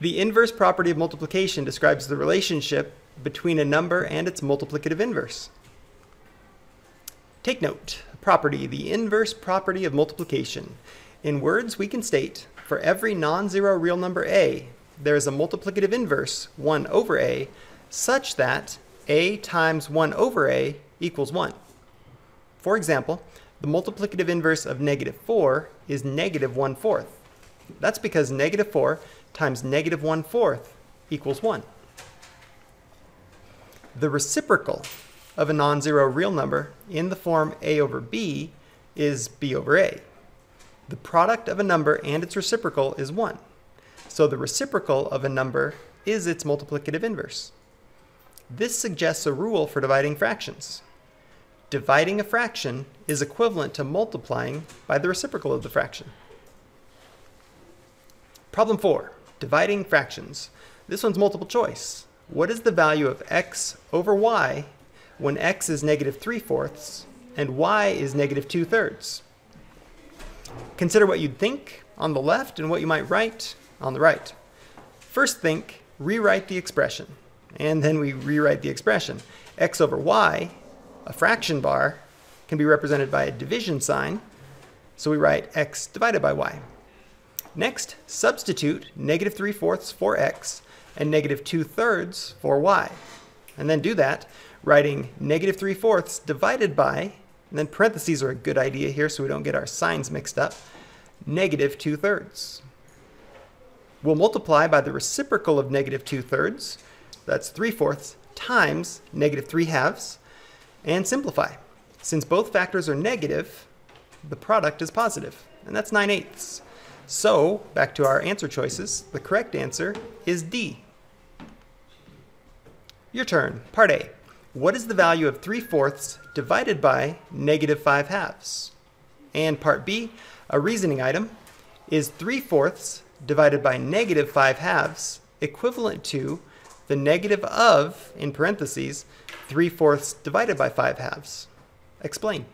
The inverse property of multiplication describes the relationship between a number and its multiplicative inverse. Take note, property, the inverse property of multiplication. In words, we can state, for every non-zero real number a, there is a multiplicative inverse, 1 over a, such that a times 1 over a equals 1. For example, the multiplicative inverse of negative 4 is negative 1 fourth. That's because negative 4 times negative 1 fourth equals 1. The reciprocal of a non-zero real number in the form a over b is b over a. The product of a number and its reciprocal is 1. So the reciprocal of a number is its multiplicative inverse. This suggests a rule for dividing fractions. Dividing a fraction is equivalent to multiplying by the reciprocal of the fraction. Problem 4. Dividing fractions. This one's multiple choice. What is the value of x over y when x is negative 3 fourths and y is negative 2 thirds? Consider what you'd think on the left and what you might write on the right. First think, rewrite the expression. And then we rewrite the expression. x over y, a fraction bar, can be represented by a division sign. So we write x divided by y. Next, substitute negative 3 fourths for x and negative 2 thirds for y. And then do that, writing negative 3 fourths divided by, and then parentheses are a good idea here so we don't get our signs mixed up, negative 2 thirds. We'll multiply by the reciprocal of negative 2 thirds, that's 3 fourths, times negative 3 halves, and simplify. Since both factors are negative, the product is positive, and that's 9 eighths. So, back to our answer choices, the correct answer is D. Your turn. Part A. What is the value of 3 fourths divided by negative 5 halves? And part B, a reasoning item, is 3 fourths divided by negative 5 halves equivalent to the negative of, in parentheses, 3 fourths divided by 5 halves? Explain.